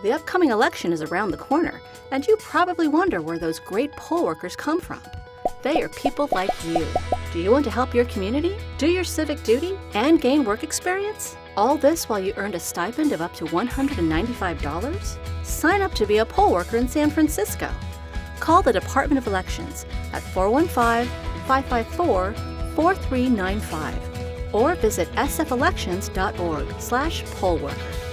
The upcoming election is around the corner, and you probably wonder where those great poll workers come from. They are people like you. Do you want to help your community, do your civic duty, and gain work experience? All this while you earned a stipend of up to $195? Sign up to be a poll worker in San Francisco. Call the Department of Elections at 415 554 4395 or visit sfelections.org slash pollworker.